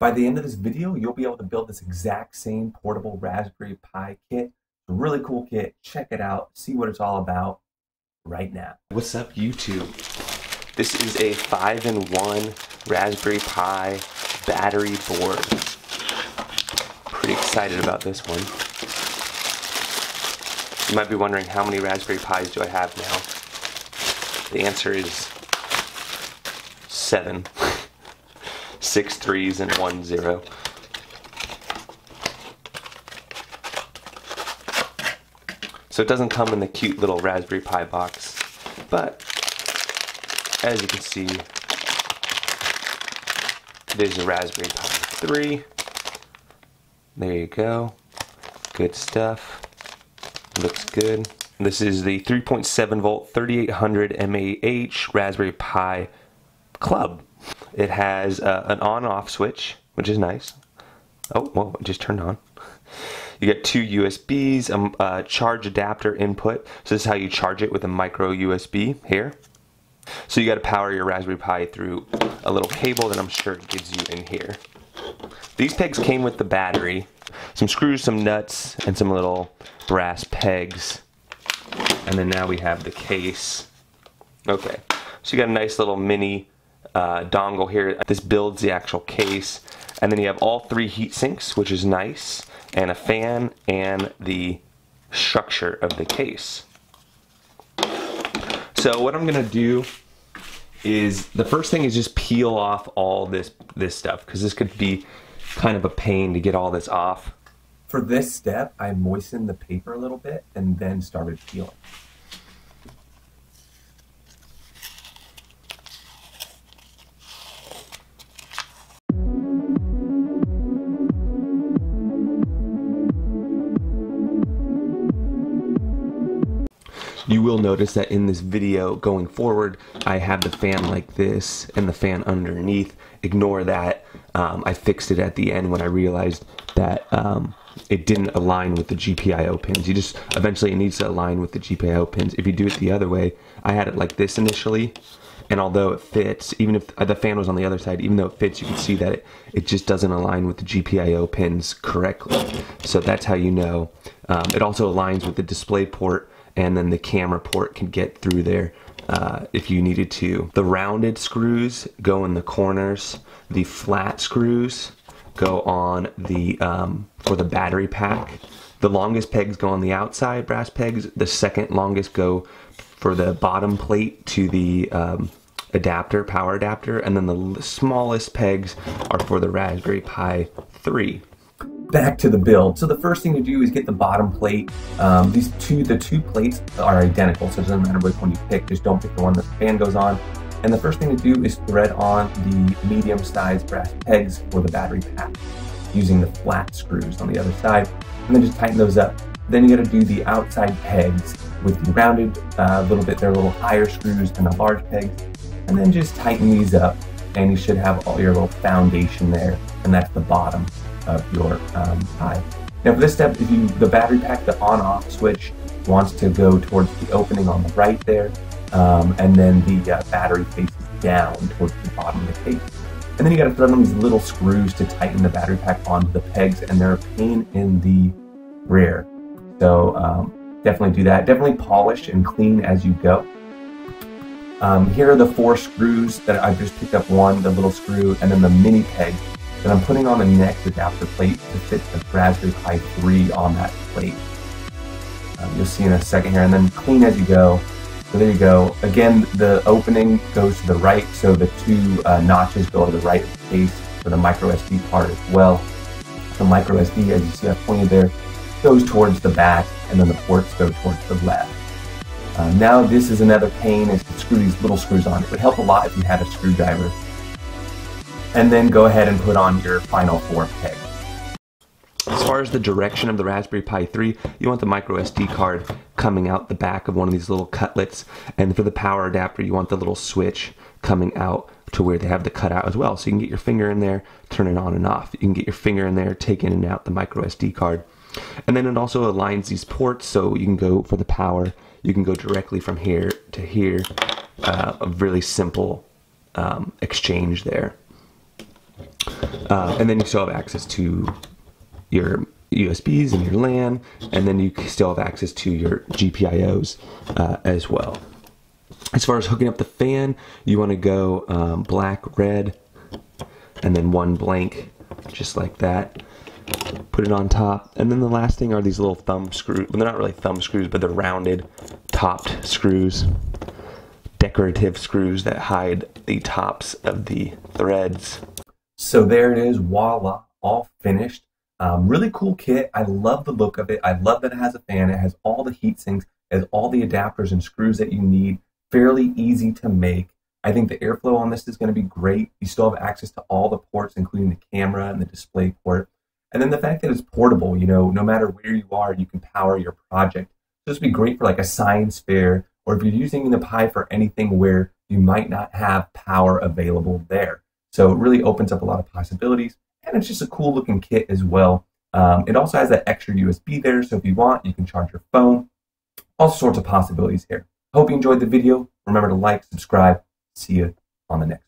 By the end of this video, you'll be able to build this exact same portable Raspberry Pi kit. Really cool kit. Check it out. See what it's all about right now. What's up, YouTube? This is a 5-in-1 Raspberry Pi battery board. Pretty excited about this one. You might be wondering how many Raspberry Pis do I have now? The answer is seven. Six threes and one zero. So it doesn't come in the cute little Raspberry Pi box, but as you can see, there's a Raspberry Pi 3. There you go. Good stuff. Looks good. This is the 3.7 volt 3800 mAh Raspberry Pi Club. It has uh, an on-off switch, which is nice. Oh, well, it just turned on. You get two USBs, a, um, a charge adapter input. So this is how you charge it with a micro USB here. So you got to power your Raspberry Pi through a little cable that I'm sure it gives you in here. These pegs came with the battery, some screws, some nuts, and some little brass pegs. And then now we have the case. Okay, so you got a nice little mini uh, dongle here. This builds the actual case. And then you have all three heat sinks, which is nice, and a fan and the structure of the case. So what I'm gonna do is the first thing is just peel off all this this stuff because this could be kind of a pain to get all this off. For this step, I moistened the paper a little bit and then started peeling. You will notice that in this video going forward, I have the fan like this and the fan underneath. Ignore that. Um, I fixed it at the end when I realized that um, it didn't align with the GPIO pins. You just, eventually it needs to align with the GPIO pins. If you do it the other way, I had it like this initially, and although it fits, even if the fan was on the other side, even though it fits, you can see that it, it just doesn't align with the GPIO pins correctly. So that's how you know. Um, it also aligns with the display port and then the camera port can get through there uh, if you needed to. The rounded screws go in the corners. The flat screws go on the um, for the battery pack. The longest pegs go on the outside brass pegs. The second longest go for the bottom plate to the um, adapter, power adapter, and then the smallest pegs are for the Raspberry Pi 3 back to the build. So the first thing to do is get the bottom plate. Um, these two, the two plates are identical, so it doesn't matter which one you pick. Just don't pick the one that the fan goes on. And the first thing to do is thread on the medium-sized brass pegs for the battery pack using the flat screws on the other side, and then just tighten those up. Then you got to do the outside pegs with the rounded uh, little bit, they're a little higher screws than the large pegs, and then just tighten these up, and you should have all your little foundation there, and that's the bottom of your um, Pi. Now for this step, if you the battery pack, the on-off switch wants to go towards the opening on the right there, um, and then the uh, battery faces down towards the bottom of the case. And then you got to thread on these little screws to tighten the battery pack onto the pegs, and they're a pain in the rear. So um, definitely do that. Definitely polish and clean as you go. Um, here are the four screws that I've just picked up one, the little screw, and then the mini peg that I'm putting on the next adapter plate to fit the Raspberry Pi 3 on that plate. Um, you'll see in a second here, and then clean as you go. So there you go. Again, the opening goes to the right, so the two uh, notches go to the right of case for the micro SD part as well. The micro SD, as you see I pointed there, goes towards the back, and then the ports go towards the left. Uh, now this is another pain is to screw these little screws on. It would help a lot if you had a screwdriver and then go ahead and put on your final four peg. As far as the direction of the Raspberry Pi 3, you want the micro SD card coming out the back of one of these little cutlets, and for the power adapter, you want the little switch coming out to where they have the cutout as well. So you can get your finger in there, turn it on and off. You can get your finger in there, take in and out the micro SD card. And then it also aligns these ports, so you can go for the power, you can go directly from here to here. Uh, a really simple um, exchange there. Uh, and then you still have access to your USBs and your LAN, and then you still have access to your GPIOs uh, as well. As far as hooking up the fan, you want to go um, black, red, and then one blank, just like that. Put it on top, and then the last thing are these little thumb screws. Well, they're not really thumb screws, but they're rounded, topped screws, decorative screws that hide the tops of the threads. So there it is, voila, all finished. Um, really cool kit. I love the look of it. I love that it has a fan. It has all the heat sinks, it has all the adapters and screws that you need. Fairly easy to make. I think the airflow on this is going to be great. You still have access to all the ports, including the camera and the display port. And then the fact that it's portable, you know, no matter where you are, you can power your project. This would be great for like a science fair, or if you're using the Pi for anything where you might not have power available there. So it really opens up a lot of possibilities and it's just a cool looking kit as well. Um, it also has that extra USB there, so if you want, you can charge your phone. All sorts of possibilities here. Hope you enjoyed the video. Remember to like, subscribe. See you on the next.